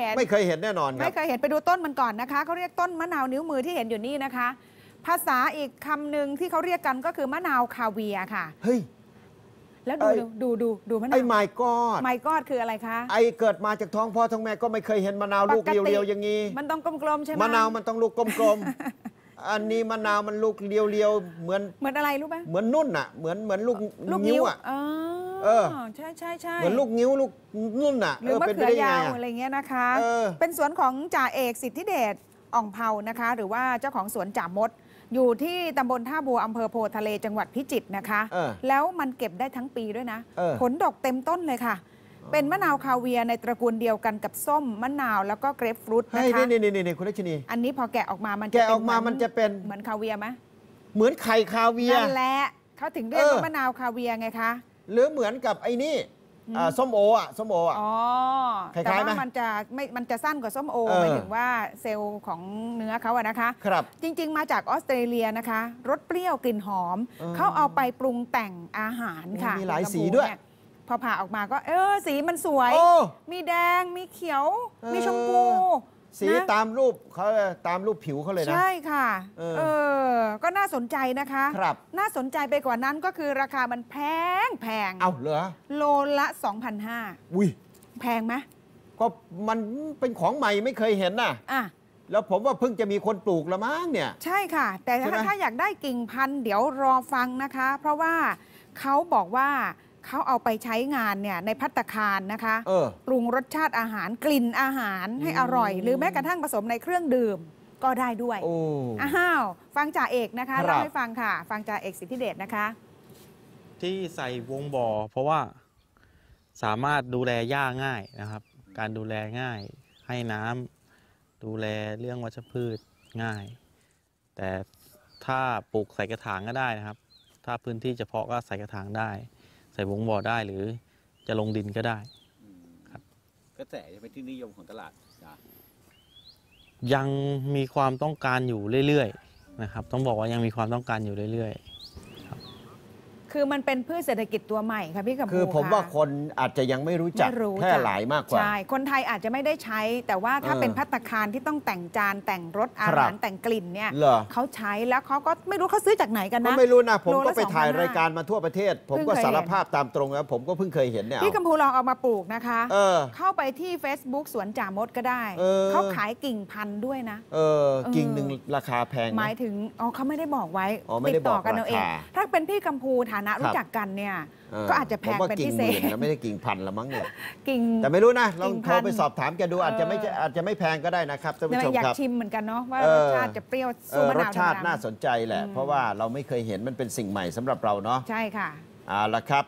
เห็น ไม่เคยเห็นแน่นอนครัไม่บเคยเห็นไปดูต้นมันก่อนนะคะเขาเรียกต้นมะนาวนิ้วมือที่เห็นอยู่นี่นะคะ ภาษาอีกคำหนึ่งที่เขาเรียกกันก็คือมะนาวคาเวียร์ค่ะ เฮ้ย แล้วดูเอ้ยดูดูดูมะนาไอ้วไม้กอดไมกอดคืออะไรคะไอ้เกิดมาจากท้องพ่อท้องแม่ก็ไม่เคยเห็นมะนาวลูกปกติเรียวๆอย่างนี้มันต้องกลมๆใช่ไหมมะนาวมันต้องลูกกลมๆอันนี้มะนาวมันลูกเรียวๆเหมือนเหมือนอะไรรู้ไหมเหมือนนุ่นอะ เหมือนเหมือนลูกลูกนิ้นิ้ววอะอ๋อ เออ ใช่ใช่ใช่เหมือนลูกนิ้วลูกนุ่นอะหรือมะเป็นไปเขือได้ยังยาไงวอะอะไรเงี้ยนะคะเออเป็นสวนของจ่าเอกสิทธิเดชอ่องเภานะคะ หรือว่าเจ้าของสวนจ่ามด อยู่ที่ตำบลท่าบัวอำเภอโพทะเลจังหวัดพิจิตรนะคะเออแล้วมันเก็บได้ทั้งปีด้วยนะเออผลดกเต็มต้นเลยค่ะ เป็นมะนาวคาเวียร์ในตระกูลเดียวกันกับส้มมะนาวแล้วก็เกรปฟรุตเฮ้นะยคะนี่นี่นี่นี่คุณรัชนี อันนี้พอแกะออกมามันจะแกะออกมาเป็มันจะเป็นเหมือนคาเวียร์ไหมเหมือนไข่คาเวียร์นั่นแหละเขาถึงเรียกเออว่ามะนาวคาเวียร์ไงคะ หรือเหมือนกับไอ้นี่อ่าส้มโออะส้มโออะ อ๋อคล้ายๆแต่ไหมว่ามันจะไม่มันจะสั้นกว่าส้มโอเออ หมายถึงว่าเซลล์ของเนื้อเขาอะนะคะ ครับ จริง ๆ มาจากออสเตรเลียนะคะรสเปรี้ยวกลิ่นหอม เออเขาเอาไปปรุงแต่งอาหารค่ะมีหลายคุณกำพูสีด้วย เนี่พอผ่าออกมาก็เออสีมันสวย โอ้ มีแดงมีเขียวเออมีชมพูสีนะตามรูปเขาตามรูปผิวเขาเลยนะ ใช่ค่ะ เออ เออ ก็น่าสนใจนะคะ ครับ น่าสนใจไปกว่านั้นก็คือราคามันแพงแพงเอาเหรอโลละ 2,500อุ้ยแพงไหมก็มันเป็นของใหม่ไม่เคยเห็นน่ะอะแล้วผมว่าเพิ่งจะมีคนปลูกละมั้งเนี่ย ใช่ค่ะ แต่ใช่ไหมถ้าถ้าอยากได้กิ่งพันธุ์เดี๋ยวรอฟังนะคะ เพราะว่าเขาบอกว่า เขาเอาไปใช้งานเนี่ยในพัตตาคารนะคะเออ ปรุงรสชาติอาหารกลิ่นอาหารให้อร่อยอืมหรือแม้กระทั่งผสมในเครื่องดื่มก็ได้ด้วย โอ้ อ้าว ฟังจ่าเอกนะคะครับ เล่าให้ฟังค่ะ ฟังจ่าเอกสิทธิเดชนะคะ ที่ใส่วงบ่อ เพราะว่าสามารถดูแลหญ้าง่ายนะครับ การดูแลง่าย ให้น้ำดูแลเรื่องวัชพืชง่าย แต่ถ้าปลูกใส่กระถางก็ได้นะครับ ถ้าพื้นที่เฉพาะก็ใส่กระถางได้ใส่วงบ่อได้หรือจะลงดินก็ได้ ครับ กระแสจะเป็นที่นิยมของตลาดนะยังมีความต้องการอยู่เรื่อยๆนะครับ ต้องบอกว่ายังมีความต้องการอยู่เรื่อยๆ คือมันเป็นพืชเศรษฐกิจตัวใหม่ค่ะพี่กัมพูคือผมะว่าคนอาจจะยังไม่รู้จักไม่รู้แพร่จักหลายมากกว่า ใช่ คนไทยอาจจะไม่ได้ใช้ แต่ว่าถ้าเออเป็นพัตตาคารที่ต้องแต่งจานแต่งรสอาครัหารบแต่งกลิ่นเนี่ยเหรอ เขาใช้แล้วเขาก็ไม่รู้เขาซื้อจากไหนกันก็นะ ไม่รู้นะ ผมโลก็ละไปถ่าย2,500รายการมาทั่วประเทศ ผมเพิ่งก็เคยสารเห็นภาพตามตรงแล้วผมก็เพิ่งเคยเห็นเนี่ยพี่กัมพูลองเอามาปลูกนะคะ เออ เข้าไปที่ Facebook สวนจ่ามดก็ได้ เออ เขาขายกิ่งพันธุ์ด้วยนะ เออกิ่งหนึ่งราคาแพงหไหมมายถึงอ๋อเขาไม่ได้บอกไว้อ๋อไม่ได้ติดต่อกันบอกเอาเองราคาถ้าเป็นพี่กัมพูฐานะรู้จักกันเนี่ย ก็อาจจะแพงผมว่าเป็นกิ่พิงเศหมื่ษนนะไม่ได้กิ่งพันละมั้งเนี่ยกิ่งแต่ไม่รู้นะลองกิ่งโทพัรนธุ์ไปสอบถามแกดูอาจจะไม่เอออาจจะไม่แพงก็ได้นะครับท่านผู้ชมอยากครับชิมเหมือนกันเนาะว่าเออรสชาติจะเปรี้ยวเอสู้อมะรนาสวชาติธรรมดน่าสนใจแหละอืมเพราะว่าเราไม่เคยเห็นมันเป็นสิ่งใหม่สำหรับเราเนาะใช่ค่ะเอาละครับ